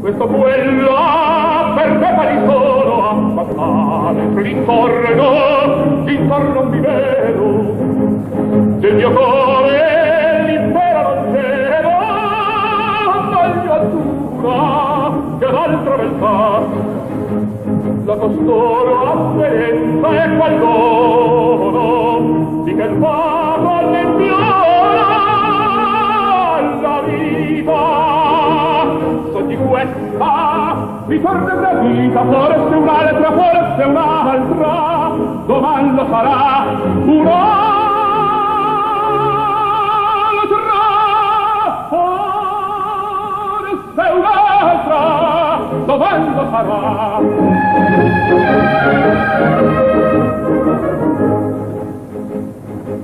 Questo quello per me pari solo a passare l'intorno, l'intorno mi vedo. Del mio cuore l'intera non cedo voglio azzurra che l'altra beltà la costoro apparenza è qual dono di che il Ah, fa la vita forse un'altra forse un'altra domanda lo farà un'altra forse un'altra doman lo farà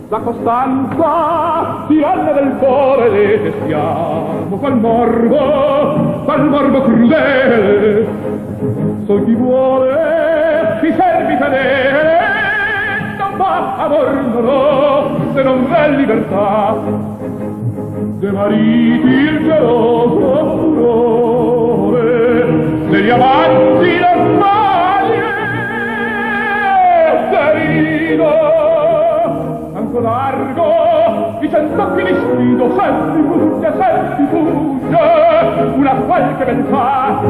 la costanza tiranna del cuore le siamo morbo troppa morbo crudele. So chi vuole si servi fedele non va amor non ho se non v'è libertà. De mariti il geloso furore degli amanti ma che ne sfido senti fugge senti fugge una qualche ventà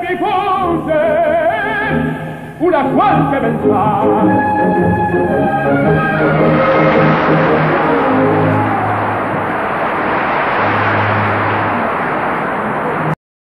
e una qualche ventà